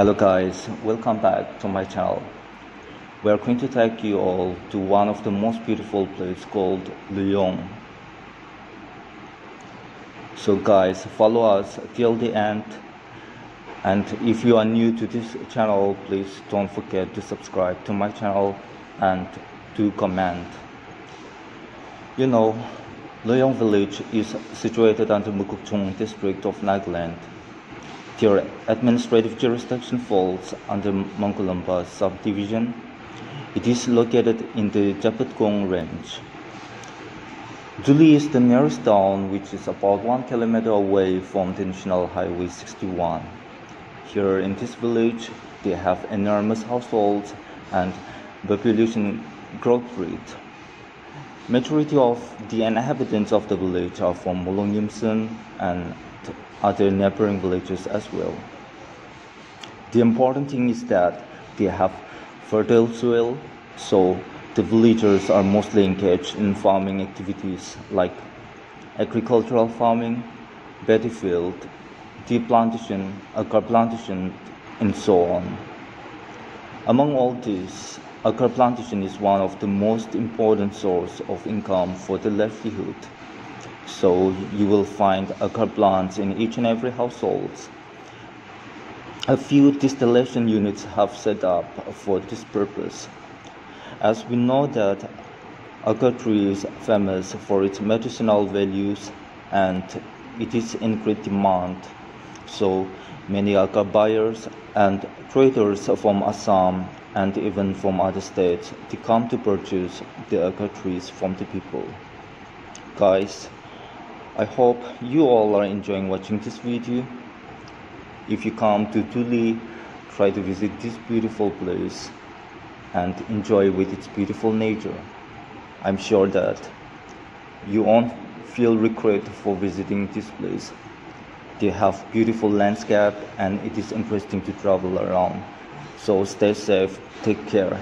Hello guys, welcome back to my channel. We are going to take you all to one of the most beautiful places called Luyong. So guys, follow us till the end. And if you are new to this channel, please don't forget to subscribe to my channel and to comment. You know, Luyong village is situated under Mokokchung district of Nagaland their administrative jurisdiction falls under Mangkolemba subdivision. It is located in the Japukong range. Tuli is the nearest town which is about 1 kilometer away from the National Highway 61. Here in this village, they have enormous households and population growth rate. Majority of the inhabitants of the village are from Molungyimsen and other neighboring villages as well. The important thing is that they have fertile soil, so the villagers are mostly engaged in farming activities like agricultural farming, paddy field, tea plantation, agar plantation, and so on. Among all these, agar plantation is one of the most important source of income for the livelihood. So you will find agar plants in each and every household. A few distillation units have set up for this purpose. As we know that agar tree is famous for its medicinal values and it is in great demand. So many agar buyers and traders from Assam and even from other states they come to purchase the agar trees from the people. Guys, I hope you all are enjoying watching this video. If you come to Tuli, try to visit this beautiful place and enjoy with its beautiful nature. I'm sure that you won't feel regret for visiting this place. They have beautiful landscape and it is interesting to travel around. So stay safe, take care.